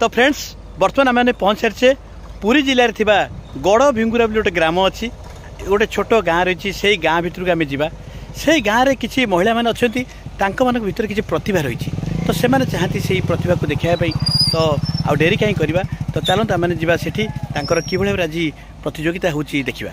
ତ ଫ୍ରେଣ୍ଡସ୍ ବର୍ତ୍ତମାନ ଆମେମାନେ ପହଞ୍ଚି ସାରିଛେ ପୁରୀ ଜିଲ୍ଲାରେ ଥିବା ଗଡ଼ ଭିଙ୍ଗୁରା ବୋଲି ଗୋଟେ ଗ୍ରାମ ଅଛି ଗୋଟେ ଛୋଟ ଗାଁ ରହିଛି ସେଇ ଗାଁ ଭିତରକୁ ଆମେ ଯିବା ସେଇ ଗାଁରେ କିଛି ମହିଳାମାନେ ଅଛନ୍ତି ତାଙ୍କମାନଙ୍କ ଭିତରେ କିଛି ପ୍ରତିଭା ରହିଛି ତ ସେମାନେ ଚାହାନ୍ତି ସେଇ ପ୍ରତିଭାକୁ ଦେଖାଇବା ପାଇଁ ତ ଆଉ ଡେରି କାହିଁ କରିବା ତ ଚାଲନ୍ତୁ ଆମେମାନେ ଯିବା ସେଠି ତାଙ୍କର କିଭଳି ଭାବରେ ଆଜି ପ୍ରତିଯୋଗିତା ହେଉଛି ଦେଖିବା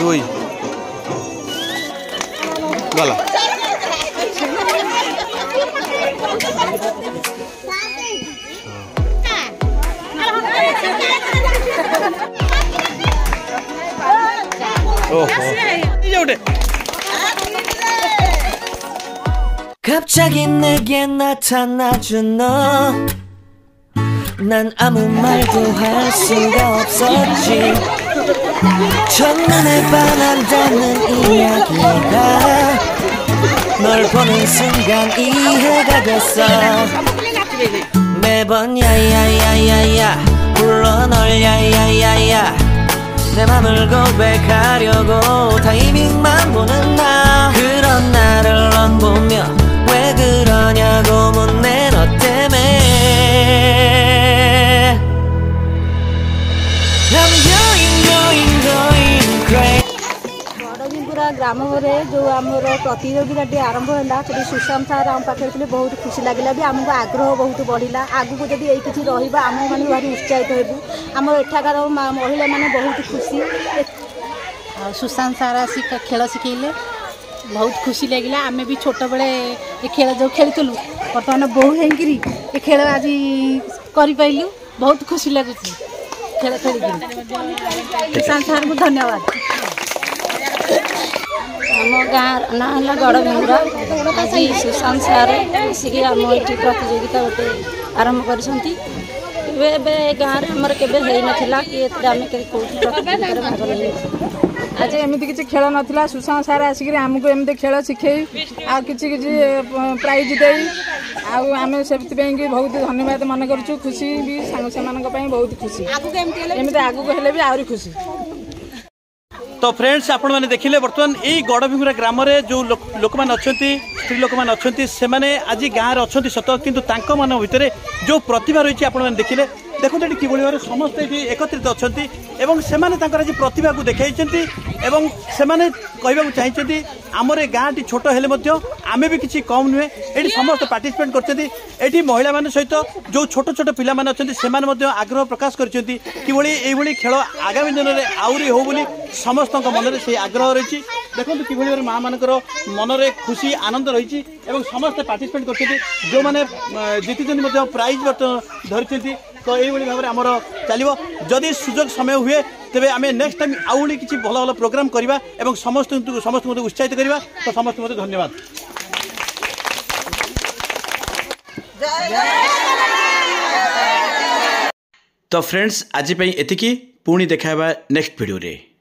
দুই গলা 갑자기 내게 나타나준 너난 아무 말도 할 수가 없었지 첫눈에 반한다는 이야기가 널 보는 순간 이해가 됐어 매번 야야야야야 불러 널 야야야야 내 맘을 고백하려고 타이밍만 보는 나 ଗ୍ରାମରେ ଯେଉଁ ଆମର ପ୍ରତିଯୋଗିତାଟି ଆରମ୍ଭ ହେଲା ସେଠି ସୁଶାନ୍ତ ସାର୍ ଆମ ପାଖରେ ଥିଲେ ବହୁତ ଖୁସି ଲାଗିଲା ବି ଆମକୁ ଆଗ୍ରହ ବହୁତ ବଢ଼ିଲା ଆଗକୁ ଯଦି ଏଇ କିଛି ରହିବା ଆମମାନେ ଭାରି ଉତ୍ସାହିତ ହେବୁ ଆମର ଏଠାକାର ମହିଳାମାନେ ବହୁତ ଖୁସି ଆଉ ସୁଶାନ୍ତ ସାର୍ ଆସି ଖେଳ ଶିଖେଇଲେ ବହୁତ ଖୁସି ଲାଗିଲା ଆମେ ବି ଛୋଟବେଳେ ଏ ଖେଳ ଯେଉଁ ଖେଳୁଥିଲୁ ବର୍ତ୍ତମାନ ବୋହୁ ହେଇକିରି ଏ ଖେଳ ଆଜି କରିପାରିଲୁ ବହୁତ ଖୁସି ଲାଗୁଛି ଖେଳ ଖେଳିକି ସୁଶାନ୍ତ ସାର୍ଙ୍କୁ ଧନ୍ୟବାଦ ଆମ ଗାଁ ନାଁ ହେଲା ଗଡ଼ଭେଙ୍ଗୁରା ଆଜି ସୁଶାନ୍ତ ସାର୍ ମିଶିକି ଆମ ଏଠି ପ୍ରତିଯୋଗିତା ଗୋଟେ ଆରମ୍ଭ କରିଛନ୍ତି ଏବେ ଏବେ ଗାଁରେ ଆମର କେବେ ହେଇନଥିଲା କି ଏଥିରେ ଆମେ କେଉଁଠି ପ୍ରତିଯୋଗିତାରେ ଭାଗ ନେଇଛୁ ଆଜି ଏମିତି କିଛି ଖେଳ ନଥିଲା ସୁଶାନ୍ତ ସାର୍ ଆସିକିରି ଆମକୁ ଏମିତି ଖେଳ ଶିଖେଇ ଆଉ କିଛି କିଛି ପ୍ରାଇଜ୍ ଦେଇ ଆଉ ଆମେ ସେଥିପାଇଁକି ବହୁତ ଧନ୍ୟବାଦ ମନେ କରୁଛୁ ଖୁସି ବି ସାଙ୍ଗସାମାନଙ୍କ ପାଇଁ ବହୁତ ଖୁସି ଏମିତି ଆଗକୁ ହେଲେ ବି ଆହୁରି ଖୁସି তো ফ্রেন্ডস আপনার দেখলে বর্তমান এই গড়ভিঙ্গুরা গ্রামের যে লোক অনেক স্ত্রী লোক অনেক সে আজ গাঁর অনেক সত কিন্তু তাঁর ভিতরে যে প্রতিভা রয়েছে আপনার দেখলে দেখুন এটি কিভাবে ভাবে সমস্ত এটি একত্রিত অনেক এবং সে তাঁর আজ প্রতিভা দেখাই এবং সে কে চাইছেন আমার এই গাঁটি ছোট হলে মধ্যে আমি বি কিছু কম নুহে এটি সমস্ত পার্টিসিপেট করছেন এটি মহিলা মানে সহিত যে ছোট ছোট পিলা মানে অনেক সে আগ্রহ প্রকাশ করছেন কিভাবে এইভাবে খেল আগামী দিনের আহরি হো বলে সমস্ত মনরে সেই আগ্রহ রয়েছে দেখুন কিভাবে ভাবে মা মানকর মনরে খুশি আনন্দ রয়েছে এবং সমস্ত পার্টিসিপেট করছেন যে জিতিছেন প্রাইজ ধরিছেন তো এইভাবে ভাবে আমার চালিব যদি সুযোগ সময় হুয়ে তেবে আমি নেক্সট টাইম আউলি কিছু ভালো ভালো প্রোগ্রাম করা এবং সমস্ত সমস্ত মধ্যে উৎসাহিত করা তো সমস্ত মধ্যে ধন্যবাদ তো ফ্রেন্ডস আজ এতিকি পুঁ দেখা নেক্সট ভিডিওরে